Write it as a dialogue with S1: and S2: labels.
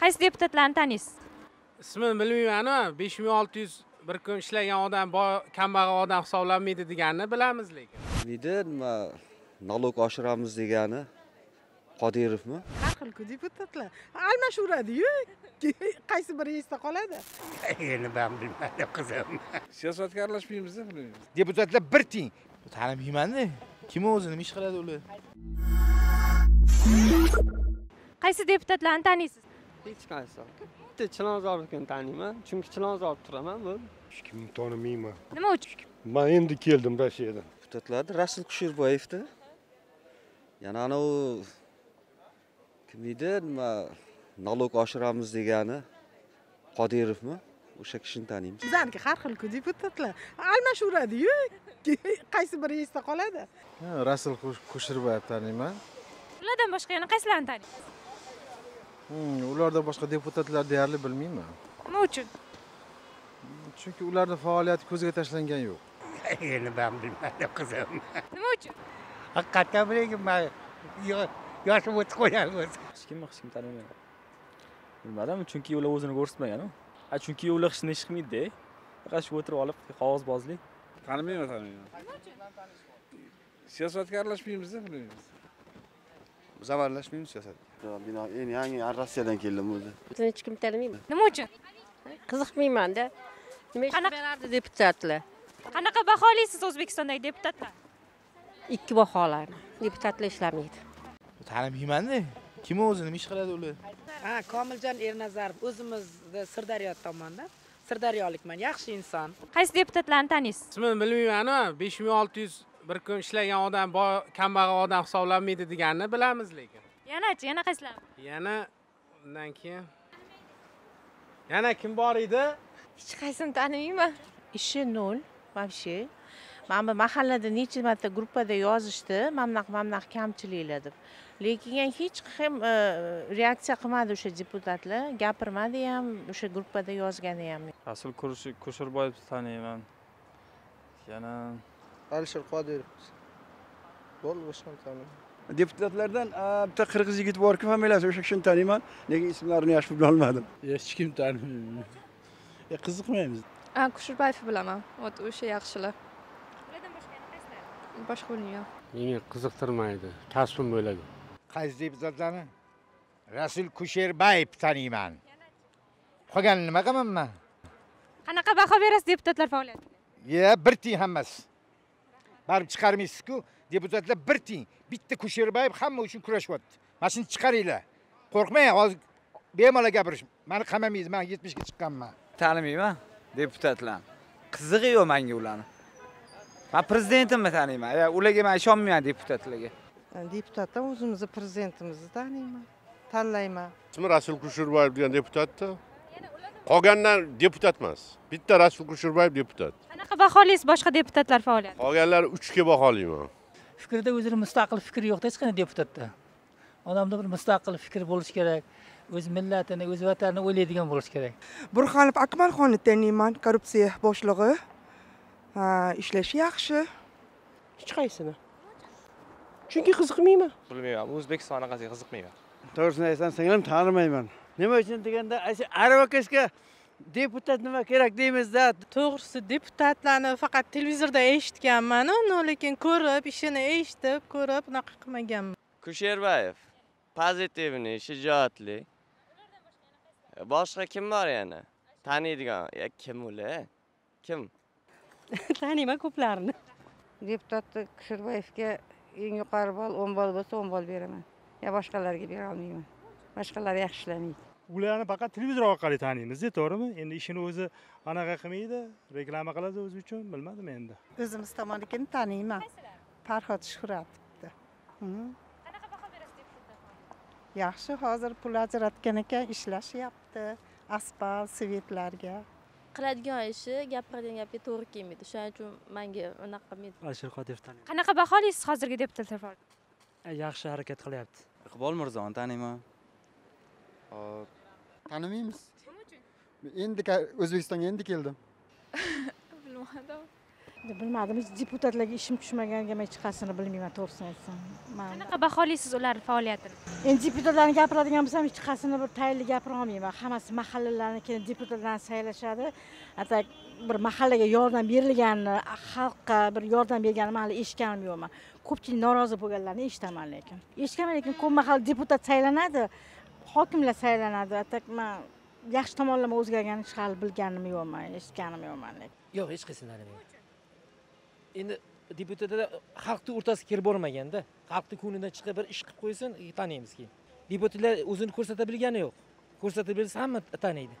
S1: qaysi deputatlarni taniysiz?
S2: Ismini bilmaymanu besh ming olti yuz bir kun ishlagan odam boy kambag'al odam hisoblanmaydi deganini bilamiz lekin.
S3: Nida nima налог oshiramiz degani Qodirovmi?
S4: har xil-ku deputatlar. Almashuradiyu qaysi biri esda qoladi?
S5: Endi man bilmadim qizim
S6: siyosatga aralashmaymizda bilmaymiz.
S7: Deputatlar bir teng.
S8: Tanimaymanda kim o'zi nima ish qiladi ular?
S1: Qaysi deputatlarni taniysiz
S9: hech qaysi bitta chilonzornikini taniyman chunki chilonzorda turaman bu.
S5: Hech kimni tanimayman
S1: nima uchun
S5: man endi keldim rossiyadan
S3: Deputatlarda Rasul Kusherboyevda yana anavi kim edi? Nima налог oshiramiz degani. Qodirovmi? O'sha kishini taniymiz.
S4: bizaniki har xil-ku deputatlar. Almashuradiyu qaysi biri esda qoladi?
S8: Rasul kusherbayev taniyman.
S1: Ulardan boshqa yana qaysilarni taniysiz
S8: Hmm, ulardan boshqa deputatlar deyarli bilmayman.
S1: Nima uchun?
S8: Chunki ularni faoliyati ko'zga tashlangan yo'q.
S5: Endi man bilmadim qizim.
S1: Nima uchun?
S5: Haqiqatdan bilayki man yoshim o'tib qo'ygan o'zi.
S10: Hech kimni hech kim tanimayman bilmadim chunki ular o'zini ko'rsatmagan a chunki ular hech narsa qilmaydida faqat shu o'tirib olib qog'ozbozlik.
S6: Tanimayman tanimayman siyosatga aralashmaymizda bilmaymiz
S7: aralashmaymiz siyosatga
S3: Men endi yangi Rossiyadan keldim o'zi.
S11: Bizni hech kim tanimayman.
S1: nima uchun
S11: Qiziqmaymanda. Nima ish
S1: Qanaqa-
S11: berardi deputatlar?
S1: qanaqa baholaysiz o'zbekistondagi deputatlar
S11: Ikki baholarni. Deputatlar ishlamaydi.
S8: tanimaymanda kim o'zi nima ish qiladi ular
S4: ha komiljon ernazarov o'zimizni sirdaryo tomonda sirdaryolikman yaxshi inson
S1: qaysi deputatlarni taniysiz
S2: ismini bilmaymanu besh ming olti yuz bir kun ishlagan odam boy kambag'al odam hisoblanmaydi deganini bilamiz lekin.
S1: Yanachi yana qaysilar
S2: yana undan keyin. Yana kim bor edi?
S12: Hech qaysini tanimayman. Ishi nol вообще. Mana bu mahallada necha marta gruppada yozishdi mana bunaqa mana bunaqa kamchiliklar deb lekin ham hech kim e, reaksiya qilmadi o'sha deputatlar gapirmadi ham o'sha gruppada yozgani ham
S10: rasul kusherboyevni taniyman yana
S8: alisher qodirov. Bo'ldi boshqa taniyman
S6: deputatlardan bitta qirg'iz yigit borku familiyasi o'sha kishini taniyman lekin ismlarini yaxshi bilolmadim
S8: hech kim tanimayman qiziqmaymiz.
S12: Kusherbayevni bilaman. Вот o'sha yaxshilar boshqa bilmayman
S5: meni qiziqtirmaydi. Kasbim bo'ladi.
S7: Qaysi deputatlarni? Rasul kusherbayev taniyman qolganini nima qilaman man
S1: qanaqa baho berasiz deputatlar faoliyatiga?
S7: Ye bir teng hammasi baribir chiqarmaysizku deputatlar bir teng bitta kusherbayev hamma uchun kurashyapti. Mana shuni chiqaringlar qo'rqmang hozir bemalol gapirish. Mani qamamaysiz man yetmishga chiqqanman.
S13: Tanimayman deputatlarni qizig'i yo'q manga ularni. Man prezidentimni taniyman ularga man ishonmayman deputatlarga.
S4: Deputatdan o'zimizni prezidentimizni taniyman tanlayman.
S5: Ismi rasul kusherbayev degan deputatda qolganlar deputat emas. Bitta rasul kusherbayev deputat.
S1: Qanaqa baholaysiz boshqa deputatlar faoliyatini
S5: qolganlari uchga baholayman.
S14: Fikrda o'zini mustaqil fikri yo'qda hech qanday deputatda. Odamda bir mustaqil fikr bo'lishi kerak o'z millatini o'z vatanini o'ylaydigan bo'lishi kerak.
S4: Burxonov akmalxonni taniyman korrupsiya boshlig'i ishlashi yaxshi.
S9: Hech qaysini. Chunki qiziqmayman.
S10: Bilmayman o'zbekiston anaqasiga qiziqmayman.
S6: To'g'risini aytsam singlim tanimayman nima uchun deganda aravakashga deputat nima kerak deymizda
S12: to'g'risi deputatlarni faqat televizorda eshitganmanu lekin ko'rib ishini eshitib ko'rib unaqa qilmaganman
S15: kusherbayev pozitivniy shijoatli boshqa kim bor yana taniydigan Ya, kim ular kim
S11: Taniyman ko'plarini. Deputat Kusherbayevga eng yuqori ball 10 ball bo'lsa 10 ball beraman. Ya boshqalarga bera olmayman. Boshqalar yaxshi ishlamaydi.
S16: ularni faqat televizor orqali taniymiz to'g'rimi? Endi ishini o'zi anaqa qilmaydi reklama qiladi o'zi uchun bilmadim endi.
S4: O'zimiz tomonnikini taniyman. Farhod shuhratovni yaxshi hozir pul ajratgan ekan ishlashyapti. Asfalt svetlarga.
S17: Qiladigan ishi gapiradigan gapga to'g'ri kelmaydi. Shuning uchun manga unaqa qilmaydi.
S9: Alisher qodirov taniyman
S1: qanaqa baholaysiz hozirgi deputatlar
S9: yaxshi harakat qilyapti.
S13: Iqbol mirzoni taniyman
S18: tanimaymiz endi ka- o'zbekistonga endi keldim.
S12: Bilmadim
S18: bilmadim hech deputatlarga ishim tushmaganiga man hech qaysini bilmayman to'g'risini aytsam.
S1: Qanaqa baholaysiz ularni faoliyatini
S18: endi deputatlarni gapiradigan bo'lsam hech qaysini bir tayinli gapira olmayman. Hammasi mahallalarniki deputatlarni saylashadi. Atak bir mahallaga yordam berilganini xalqqa bir yordam berganini man hali eshitganim yo'qman. Ko'pchilik norozi bo'lganlarni eshitaman lekin. Eshitganman lekin ko'p mahal deputat saylanadi hokimlar saylanadi atak man yaxshi tomonlama o'zgarganini hech hali bilganim yo'qman eshitganim yo'qman
S19: yo'q hech qaysini tanimayman endi deputatlar xalqni o'rtasiga kirib bormaganda xalqni ko'nglidan chiqib bir ish qilib qo'ysin e, taniymiz keyin. Deputatlar o'zini ko'rsata bilgani yo'q. Ko'rsatib bersa hamma taniydi.